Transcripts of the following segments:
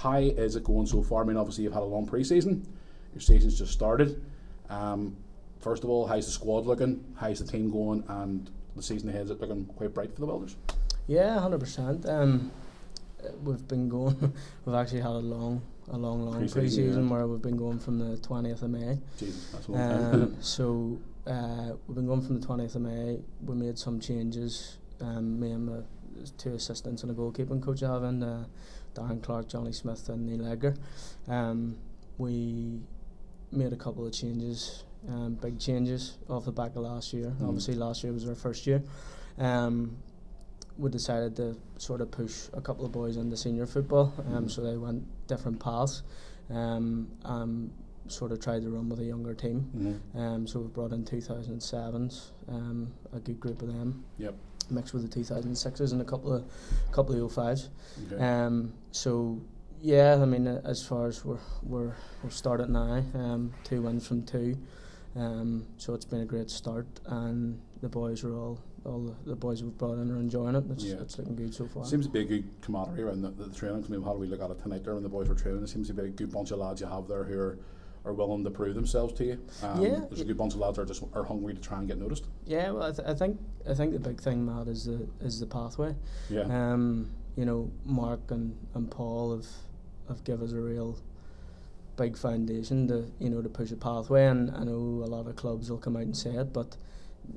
how is it going so far? I mean, obviously you've had a long pre-season. Your season's just started. Um, first of all, how's the squad looking? How's the team going? And the season ahead is it looking quite bright for the Welders? Yeah, hundred um, percent. We've been going. we've actually had a long, a long, long pre-season, pre-season yeah. where we've been going from the twentieth of May. Jesus, that's a long time. Um, so uh, we've been going from the twentieth of May. We made some changes. Um, me and my two assistants and a goalkeeping coach I have in uh, Darren Clark, Johnny Smith, and Neil Edgar. Um, we made a couple of changes, um, big changes off the back of last year. Mm. Obviously, last year was our first year. Um, we decided to sort of push a couple of boys into senior football, um, mm. so they went different paths. Um, um, sort of tried to run with a younger team. Mm-hmm. Um, so we brought in 2007s, um, a good group of them. Yep. Mixed with the 2006s and a couple of couple of 05s. Okay. Um, so yeah, I mean, as far as we're we're we're started now, um, two wins from two, um, so it's been a great start, and the boys are all all the, the boys we've brought in are enjoying it. It's, yeah. it's looking good so far. Seems to be a good camaraderie around the, the training. I mean, how do we look at it tonight there when the boys were training? It seems to be a good bunch of lads you have there who are are willing to prove themselves to you. Um, yeah, there's a good bunch of lads that are just are hungry to try and get noticed. Yeah, well, I, th- I think I think the big thing, Matt, is the is the pathway. Yeah. Um, you know, Mark and, and Paul have have given us a real big foundation to you know to push a pathway, and I know a lot of clubs will come out and say it, but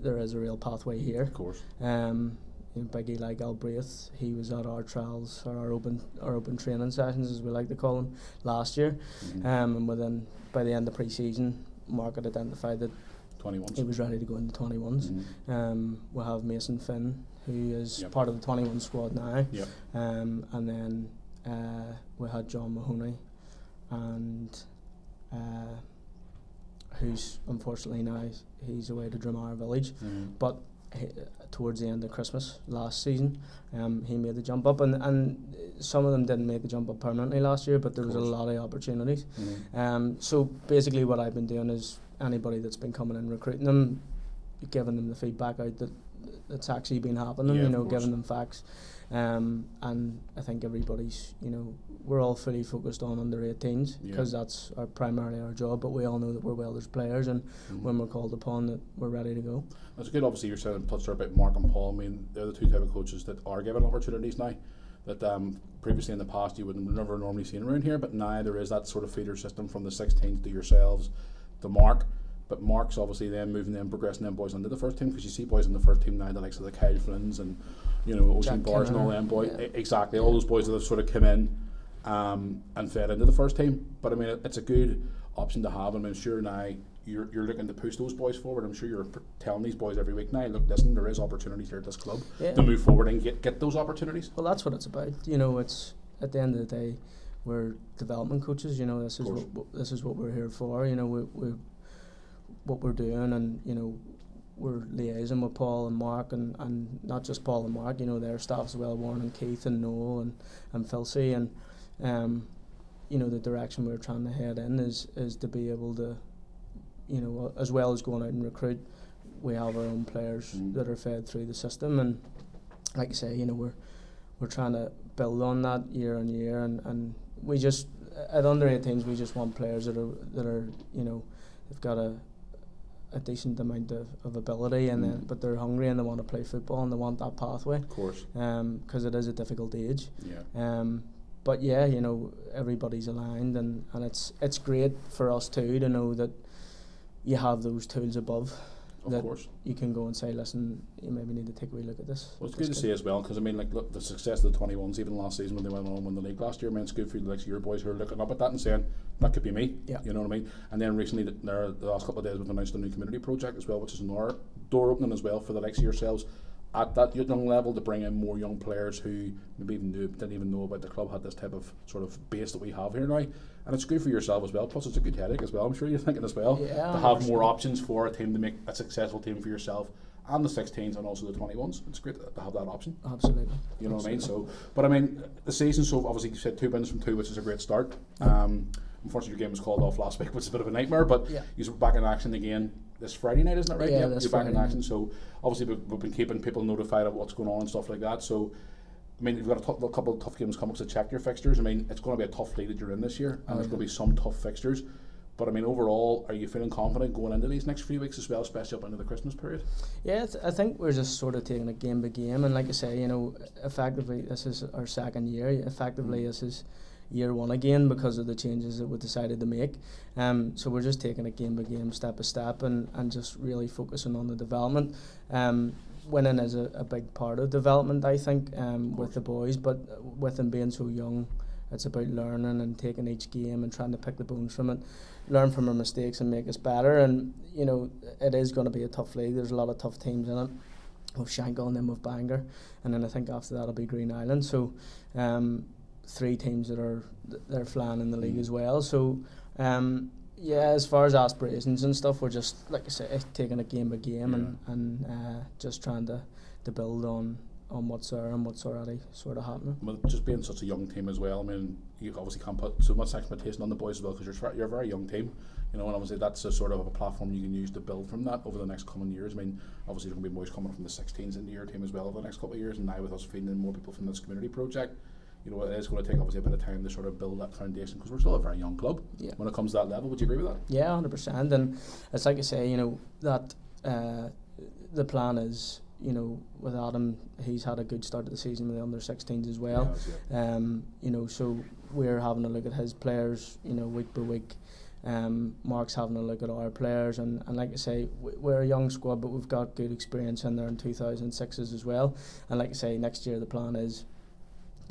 there is a real pathway here. Of course. Um, you know, Biggie like Galbraith, he was at our trials or our open our open training sessions as we like to call them last year, mm-hmm. um, and within by the end of pre-season, Mark had identified that 21s. he was ready to go into 21s. Mm-hmm. Um, we'll have Mason Finn, who is yep. part of the 21 squad now, yep. um, and then uh, we had John Mahoney, and uh, who's unfortunately now he's away to Dromara Village, mm-hmm. but towards the end of Christmas last season. Um, he made the jump up, and, and some of them didn't make the jump up permanently last year, but there was a lot of opportunities. Mm. Um, so basically, what I've been doing is anybody that's been coming in recruiting them, giving them the feedback out that that's actually been happening. Yeah, you know, giving them facts. Um, and I think everybody's, you know, we're all fully focused on under 18s because yeah. that's our primarily our job. But we all know that we're Welders players, and mm-hmm. when we're called upon, that we're ready to go. That's good. Obviously, you're saying touched about Mark and Paul. I mean, they're the two type of coaches that are given opportunities now. That um, previously in the past you would never normally seen around here, but now there is that sort of feeder system from the 16s to yourselves, to Mark but Mark's obviously then moving them, progressing them boys into the first team because you see boys in the first team now, the likes of the Kyle Flynns and you know Ocean Bars and all them boys. Yeah. Exactly, all those boys that have sort of come in um, and fed into the first team. But I mean, it, it's a good option to have. I mean, I'm sure now you're, you're looking to push those boys forward. I'm sure you're telling these boys every week now, look, listen, there is opportunities here at this club yeah. to move forward and get, get those opportunities. Well, that's what it's about. You know, it's at the end of the day, we're development coaches. You know, this is what this is what we're here for. You know, we we what we're doing, and you know, we're liaising with Paul and Mark, and, and not just Paul and Mark. You know, their staff as well, Warren and Keith and Noel and and Filsey, and um, you know, the direction we're trying to head in is is to be able to, you know, as well as going out and recruit, we have our own players mm. that are fed through the system, and like I say, you know, we're we're trying to build on that year on year, and, and we just at under 18s we just want players that are that are you know they've got a a decent amount of, of ability and mm. then but they're hungry and they want to play football and they want that pathway. Of course. Because um, it is a difficult age. Yeah. Um, but yeah you know everybody's aligned and, and it's it's great for us too to know that you have those tools above of that course. you can go and say, listen, you maybe need to take a wee look at this. Well, it's good to see as well because I mean, like, look, the success of the 21s, even last season when they went on and win the league last year, I mean, it's good for the likes of your boys who are looking up at that and saying, that could be me. Yeah. You know what I mean? And then recently, there, the last couple of days, we've announced a new community project as well, which is another door opening as well for the likes of yourselves at that young level to bring in more young players who maybe even knew, didn't even know about the club had this type of sort of base that we have here now, and it's good for yourself as well. Plus, it's a good headache as well. I'm sure you're thinking as well yeah, to have more options for a team to make a successful team for yourself and the 16s and also the 21s. It's great to have that option. Absolutely. You know Absolutely. what I mean? So, but I mean, the season. So obviously, you said two wins from two, which is a great start. Um, unfortunately, your game was called off last week, which is a bit of a nightmare. But yeah. you're back in action again this Friday night, isn't it right? Yeah, yep, this you're back Friday in action. So obviously we've, we've, been keeping people notified of what's going on and stuff like that. So I mean, you've got a, couple of tough games coming up to check your fixtures. I mean, it's going to be a tough league that you're in this year, and Oh, there's going to be some tough fixtures. But I mean, overall, are you feeling confident going into these next few weeks as well, especially up into the Christmas period? Yeah, I, th- I think we're just sort of taking it game by game, and like I say, you know, effectively this is our second year. Effectively, Mm. this is year one again because of the changes that we decided to make. Um, so we're just taking it game by game, step by step, and, and just really focusing on the development. Um, winning is a, a big part of development, I think, um, with the boys, but with them being so young, it's about learning and taking each game and trying to pick the bones from it, learn from our mistakes and make us better. And you know, it is going to be a tough league. There's a lot of tough teams in it. With Shankill and then with Bangor, and then I think after that will be Green Island. So, um, three teams that are they're flying in the league Mm. as well. So, um, yeah, as far as aspirations and stuff, we're just like I say, taking it game by game and and uh, just trying to, to build on on what's there and what's already sort of happening. With just being such a young team as well, I mean, you obviously can't put so much expectation on the boys as well because you're, you're a very young team, you know, and obviously that's a sort of a platform you can use to build from that over the next coming years. I mean, obviously there's going to be boys coming from the 16s into your team as well over the next couple of years, and now with us feeding in more people from this community project, you know, it is going to take obviously a bit of time to sort of build that foundation because we're still a very young club Yeah. when it comes to that level. Would you agree with that? Yeah, hundred percent. And it's like I say, you know, that uh, the plan is, you know, with Adam, he's had a good start to the season with the under 16s as well. Yeah. Um, you know, so we're having a look at his players, you know, week by week. Um, Mark's having a look at our players, and, and like I say, we're a young squad, but we've got good experience in there in 2006s as well. And like I say, next year the plan is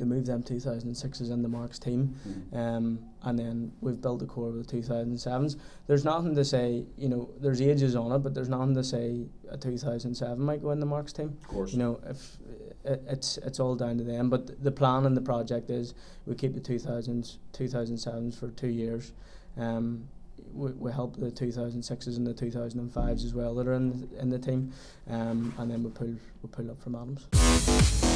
to move them 2006s in the Mark's team, Mm. um, and then we've built a core with the 2007s. There's nothing to say, you know, there's ages on it, but there's nothing to say a 2007 might go in the Marks team. Of course. You know, if it, it's it's all down to them. But the plan and the project is we keep the 2000s, 2007s for two years. Um, we, we help the 2006s and the 2005s as well that are in the, in the team, um, and then we pull we pull up from Adams.